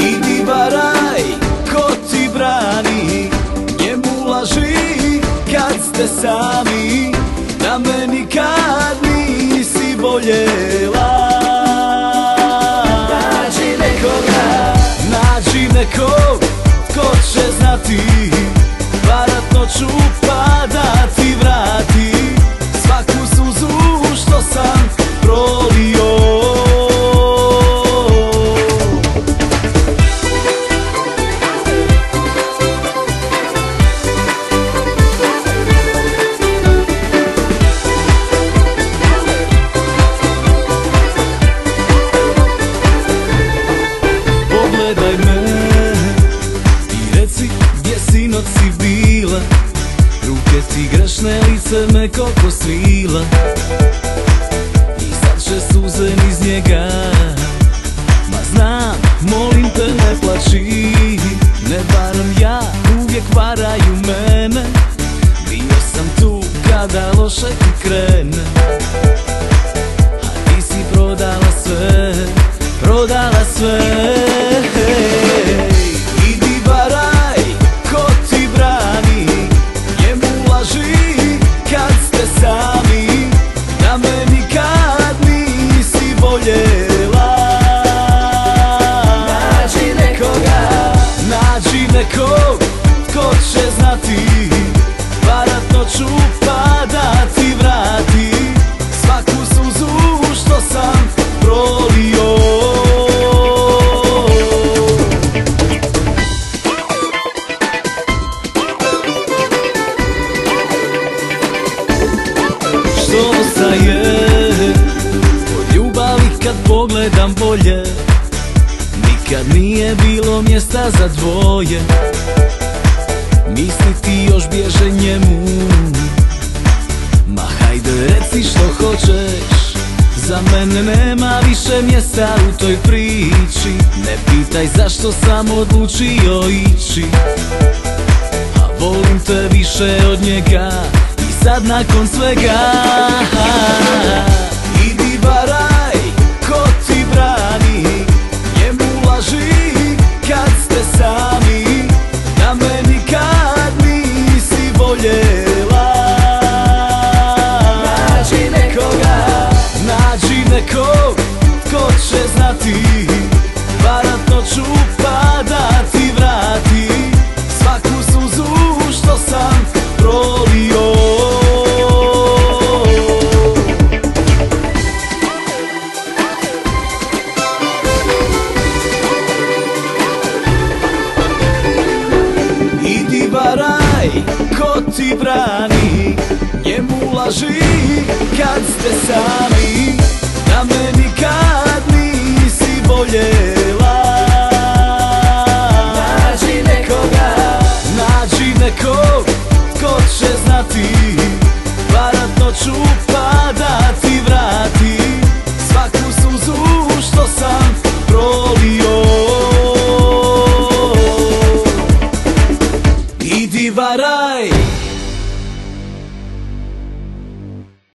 Idi baraj, ko ti brani Njemu laži kad ste sami. Da me nikad nisi voljela Nađi nekoga. Nađi nekog sinoć si bila Ruke ti grešne, lice me koliko svila I sad će suze niz njega. Ma znam, molim te ne plači. Ne varam ja, uvijek varaju mene. Bio sam tu kada loše ti krene nekog Ko će znati? Varat noću pa da ti vrati Svaku suzu što sam prolio. Što ostaje? Od ljubavi kad pogledam bolje Nikad nije bilo mjesta za dvoje. Misli ti još bježe njemu. Ma hajde reci što hoćeš. Za mene nema više mjesta u toj priči. Ne pitaj zašto sam odlučio ići. A volim te više od njega. I sad nakon svega nisi sami Na me nikad nisi volje.